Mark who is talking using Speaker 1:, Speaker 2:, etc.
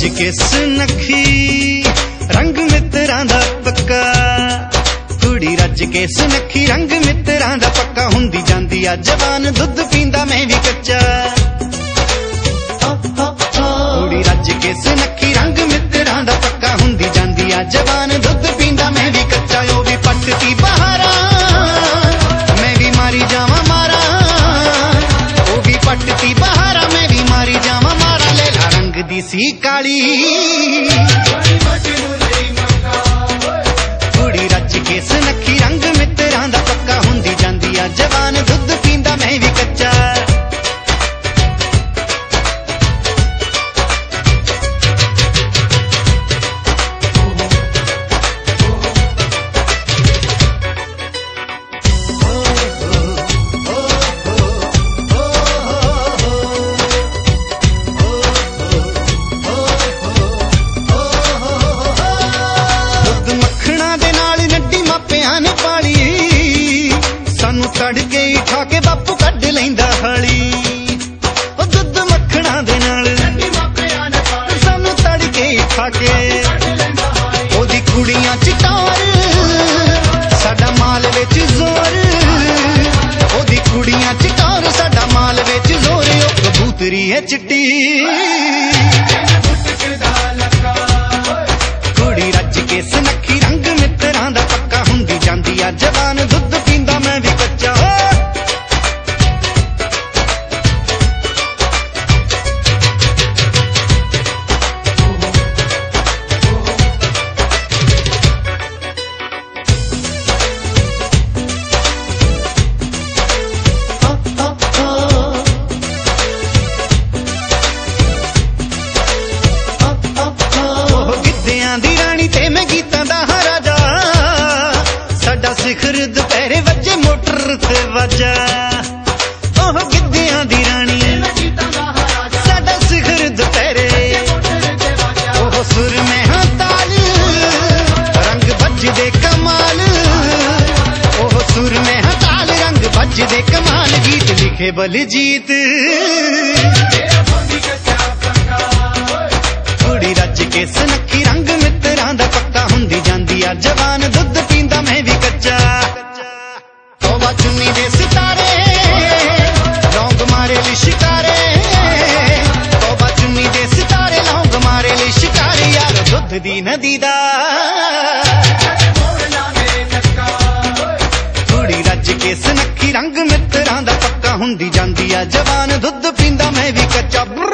Speaker 1: ਰੱਜ ਕੇ ਸੁਨੱਖੀ ਰੰਗ ਮਿੱਤਰਾਂ ਦਾ ਪੱਕਾ। ਕੁੜੀ ਰੱਜ ਕੇ ਸੁਨੱਖੀ ਰੰਗ ਮਿੱਤਰਾਂ ਦਾ ਪੱਕਾ। ਹੁੰਦੀ ਜਾਂਦੀ ਆ ਜਵਾਨ, ਦੁੱਧ ਪੀਂਦਾ ਮੈਂ ਵੀ ਕੱਚਾ। ਕੁੜੀ ਰੱਜ ਕੇ ਸੁਨੱਖੀ ਰੰਗ ਮਿੱਤਰਾਂ ਦਾ ਪੱਕਾ। ਹੁੰਦੀ ਜਾਂਦੀ ਆ ਜਵਾਨ, ਦੁੱਧ ਰੰਗ ਉਹ ਕਬੂਤਰੀ ਹੈ ਚਿੱਟੀ। ਕੁੜੀ ਰੱਜ ਕੇ ਸੁਨੱਖੀ ਗੀਤ ਲਿਖੇ ਬਲਜੀਤ ਕੁੜੀ ਰੱਜ ਕੇ ਸੁਨੱਖੀ ਰੰਗ ਮਿੱਤਰਾਂ ਦਾ ਪੱਕਾ ਹੁੰਦੀ ਜਾਂਦੀ ਆ ਜਵਾਨ ਦੁੱਧ ਪੀਂਦਾ ਮੈਂ ਵੀ ਕੱਚਾ ਤੋਬਾ ਚੁੰਨੀ ਦੇ ਸਿਤਾਰੇ ਲੌਂਗ ਮਾਰੇ ਲਈ ਸ਼ਿਕਾਰੇ ਤੋਬਾ ਚੁੰਨੀ ਦੇ ਸਿਤਾਰੇ ਲੌਂਗ ਮਾਰੇ ਲਈ ਸ਼ਿਕਾਰੇ ਯਾਰ ਦੁੱਧ ਦੀ ਨਦੀ ਦਾ ਕੁੜੀ ਰੱਜ ਕੇ ਸੁਨੱਖੀ ਰੰਗ ਮਿੱਤਰਾਂ ਦਾ ਹੁੰਦੀ ਜਾਂਦੀ ਆ। ਜਵਾਨ ਦੁੱਧ ਪੀਂਦਾ ਮੈਂ ਵੀ ਕੱਚਾ ਬਰੋ